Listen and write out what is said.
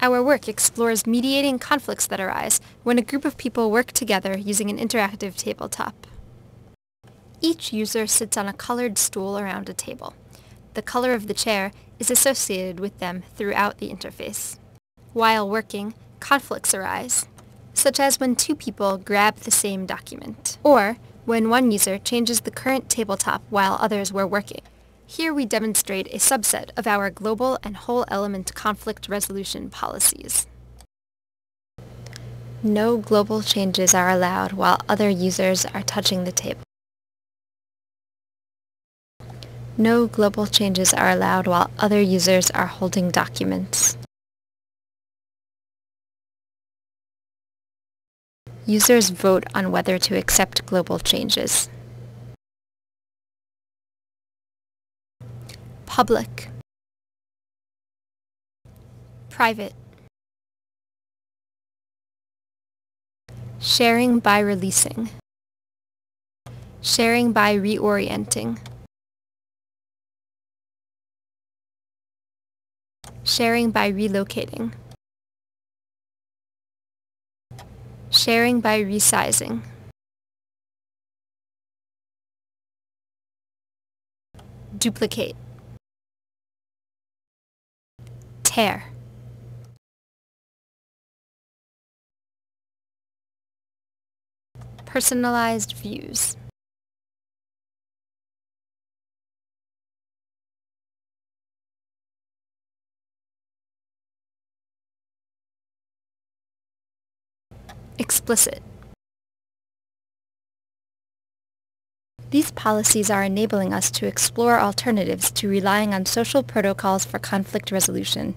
Our work explores mediating conflicts that arise when a group of people work together using an interactive tabletop. Each user sits on a colored stool around a table. The color of the chair is associated with them throughout the interface. While working, conflicts arise, such as when two people grab the same document, or when one user changes the current tabletop while others were working. Here we demonstrate a subset of our global and whole element conflict resolution policies. No global changes are allowed while other users are touching the table. No global changes are allowed while other users are holding documents. Users vote on whether to accept global changes. Public. Private. Sharing by releasing. Sharing by reorienting. Sharing by relocating. Sharing by resizing. Duplicate. Tear. Personalized views. Explicit. These policies are enabling us to explore alternatives to relying on social protocols for conflict resolution.